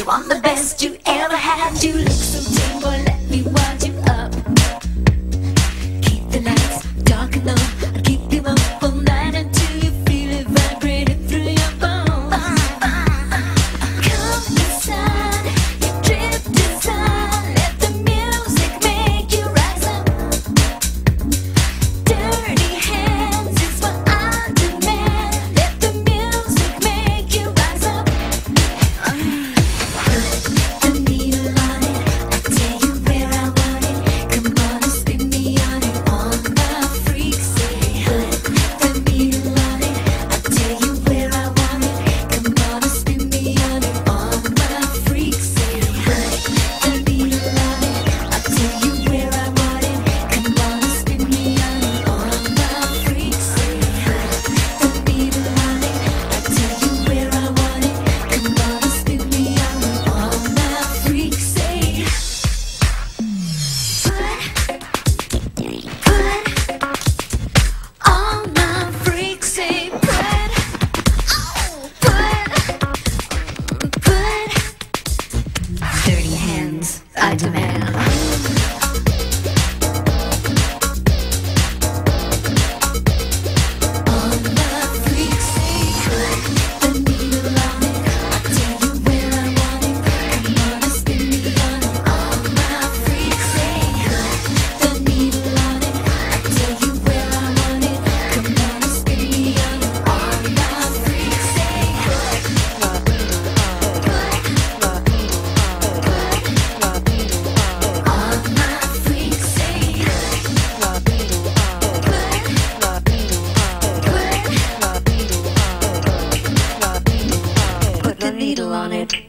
You want the best you ever had. You look so dimple. I demand. on it.